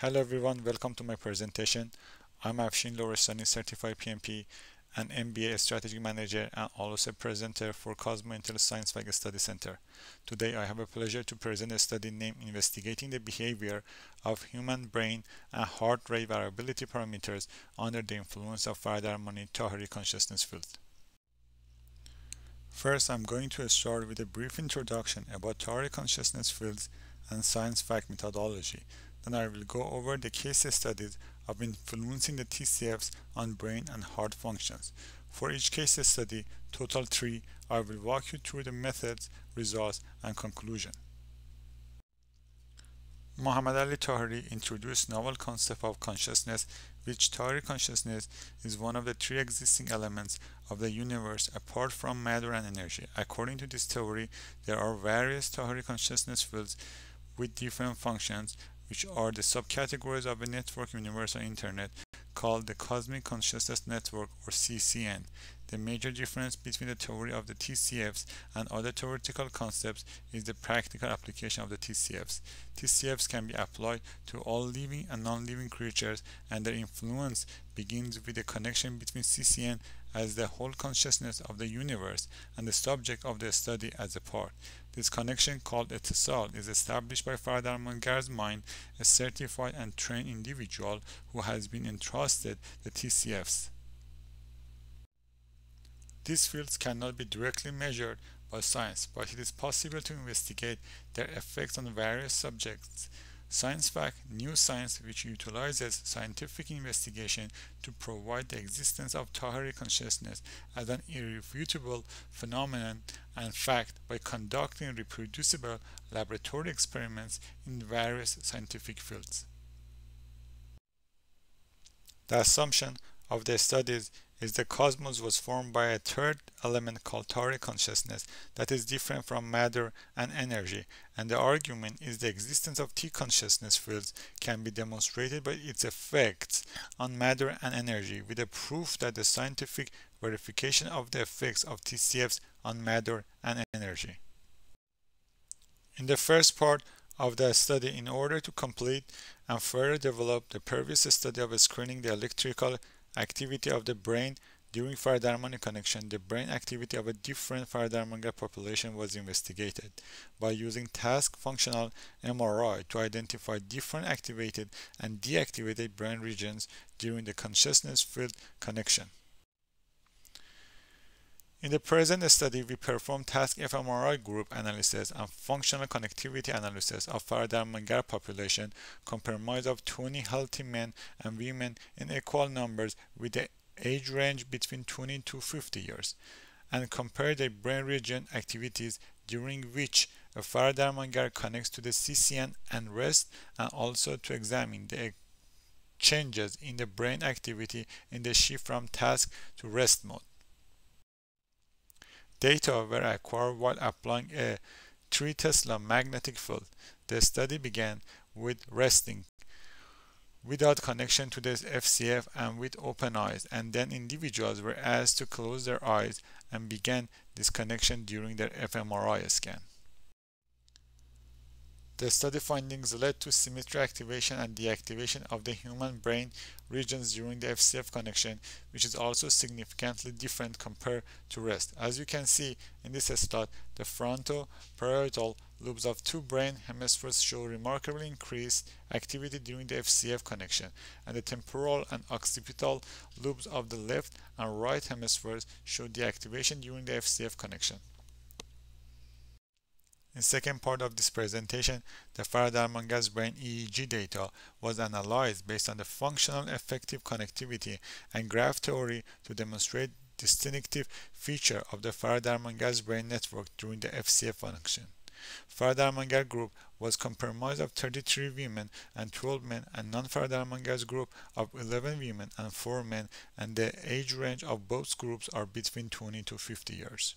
Hello everyone, welcome to my presentation. I'm Afshin Lorestani, certified PMP and MBA strategy manager and also a presenter for Cosmo Intel Science Fact Study Center. Today I have a pleasure to present a study named Investigating the Behavior of Human Brain and Heart Rate Variability Parameters under the Influence of Faradarmani-Taheri Consciousness Field. First, I'm going to start with a brief introduction about Taheri consciousness fields and science fact methodology then I will go over the case studies of influencing the TCFs on brain and heart functions. For each case study, total three, I will walk you through the methods, results, and conclusion. Mohammad Ali Taheri introduced novel concept of consciousness, which Taheri consciousness is one of the three existing elements of the universe apart from matter and energy. According to this theory, there are various Taheri consciousness fields with different functions which are the subcategories of a network universal internet called the Cosmic Consciousness Network or CCN. The major difference between the theory of the TCFs and other theoretical concepts is the practical application of the TCFs. TCFs can be applied to all living and non-living creatures and their influence begins with the connection between CCN as the whole consciousness of the universe and the subject of the study as a part. This connection called Etisal is established by Faradarmangar's mind, a certified and trained individual who has been entrusted the TCFs. These fields cannot be directly measured by science, but it is possible to investigate their effects on various subjects Science Fact, new science which utilizes scientific investigation to provide the existence of Taheri consciousness as an irrefutable phenomenon and fact by conducting reproducible laboratory experiments in various scientific fields. The assumption of the studies is the cosmos was formed by a third element called Taheri consciousness that is different from matter and energy and the argument is the existence of T consciousness fields can be demonstrated by its effects on matter and energy with a proof that the scientific verification of the effects of TCFs on matter and energy. In the first part of the study in order to complete and further develop the previous study of screening the electrical activity of the brain during Faradarmani connection, the brain activity of a different Faradarmani population was investigated by using task functional MRI to identify different activated and deactivated brain regions during the consciousness field connection. In the present study, we perform task fMRI group analysis and functional connectivity analysis of Faradarmangar population comprised of 20 healthy men and women in equal numbers with the age range between 20 to 50 years and compare the brain region activities during which a Faradarmangar connects to the CCN and rest and also to examine the changes in the brain activity in the shift from task to rest mode. Data were acquired while applying a 3 Tesla magnetic field. The study began with resting without connection to the FCF and with open eyes and then individuals were asked to close their eyes and began this connection during their fMRI scan. The study findings led to symmetry activation and deactivation of the human brain regions during the FCF connection, which is also significantly different compared to rest. As you can see in this slide, the frontoparietal lobes of two brain hemispheres show remarkably increased activity during the FCF connection, and the temporal and occipital lobes of the left and right hemispheres show deactivation during the FCF connection. In second part of this presentation, the Faradarmani brain EEG data was analyzed based on the functional effective connectivity and graph theory to demonstrate distinctive feature of the Faradarmani brain network during the FCF function. Faradarmani group was comprised of 33 women and 12 men and non-Faradarmani group of 11 women and 4 men and the age range of both groups are between 20 to 50 years.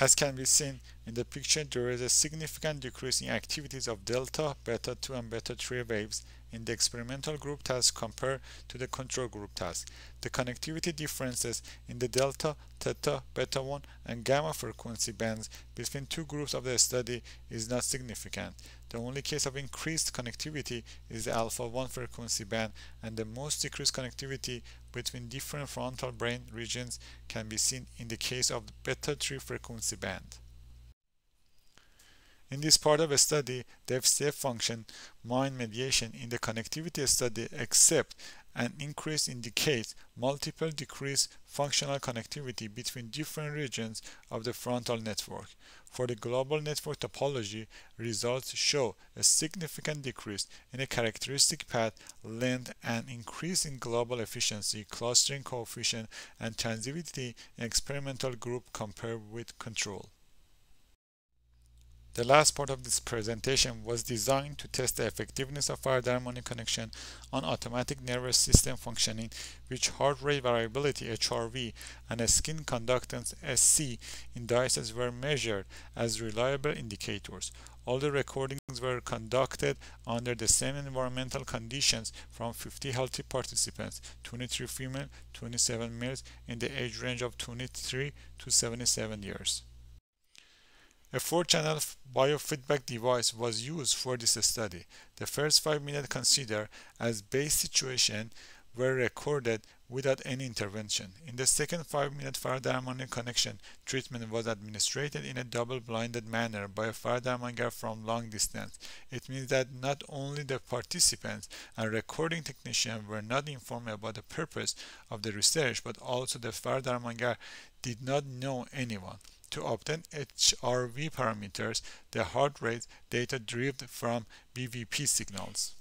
As can be seen In the picture, there is a significant decrease in activities of delta, beta 2, and beta 3 waves in the experimental group task compared to the control group task. The connectivity differences in the delta, theta, beta 1, and gamma frequency bands between two groups of the study is not significant. The only case of increased connectivity is the alpha 1 frequency band, and the most decreased connectivity between different frontal brain regions can be seen in the case of the beta 3 frequency band. In this part of a study, the FCF function mind mediation in the connectivity study except an increase indicates multiple decreased functional connectivity between different regions of the frontal network. For the global network topology, results show a significant decrease in a characteristic path length and increase in global efficiency, clustering coefficient, and transitivity in experimental group compared with control. The last part of this presentation was designed to test the effectiveness of Faradarmani connection on automatic nervous system functioning, which heart rate variability HRV and skin conductance SC indices were measured as reliable indicators. All the recordings were conducted under the same environmental conditions from 50 healthy participants, 23 female, 27 males in the age range of 23 to 77 years. A four-channel biofeedback device was used for this study. The first five minutes considered as base situation were recorded without any intervention. In the second 5-minute Faradarmani connection, treatment was administered in a double-blinded manner by a Faraday harmonic from long distance. It means that not only the participants and recording technician were not informed about the purpose of the research, but also the Faraday harmonic did not know anyone. To obtain HRV parameters, the heart rate data derived from BVP signals.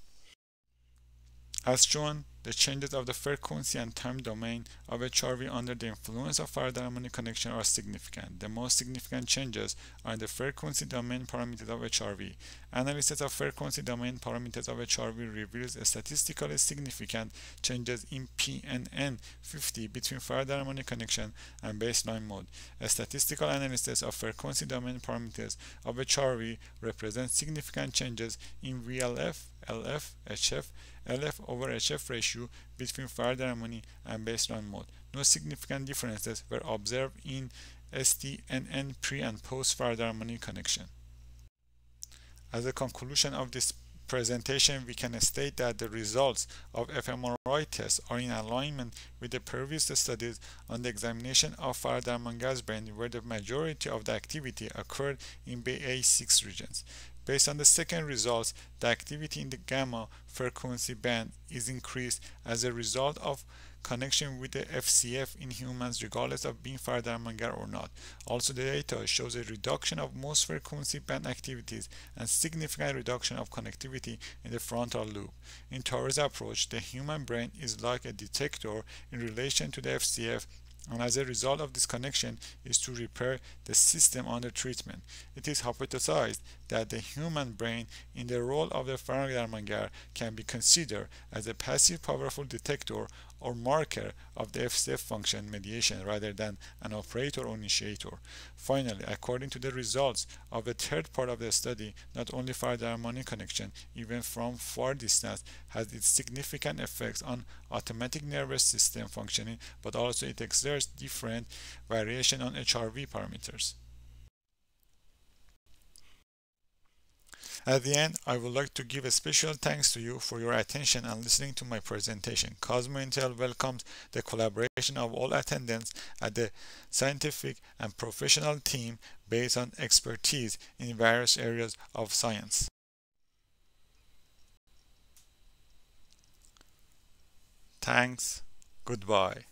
As shown, the changes of the frequency and time domain of HRV under the influence of Faradarmani connection are significant. The most significant changes are in the frequency domain parameters of HRV. Analysis of frequency domain parameters of HRV reveals statistically significant changes in PNN 50 between Faradarmani connection and baseline mode. A statistical analysis of frequency domain parameters of HRV represents significant changes in VLF, LF, HF, LF over HF ratio between Faradarmani and baseline mode. No significant differences were observed in SDNN pre and post Faradarmani connection. As a conclusion of this presentation, we can state that the results of fMRI tests are in alignment with the previous studies on the examination of Faradarmani brain where the majority of the activity occurred in BA6 regions. Based on the second results, the activity in the gamma frequency band is increased as a result of connection with the FCF in humans regardless of being Faraday or not. Also the data shows a reduction of most frequency band activities and significant reduction of connectivity in the frontal lobe. In Torres' approach, the human brain is like a detector in relation to the FCF and as a result of this connection is to repair the system under treatment. It is hypothesized that the human brain in the role of the Faraday can be considered as a passive powerful detector or marker of the FCF function mediation rather than an operator or initiator. Finally, according to the results of the third part of the study, not only Faradarmani connection, even from far distance, has its significant effects on automatic nervous system functioning, but also it exerts different variation on HRV parameters. At the end, I would like to give a special thanks to you for your attention and listening to my presentation. Cosmo Intel welcomes the collaboration of all attendants at the scientific and professional team based on expertise in various areas of science. Thanks. Goodbye.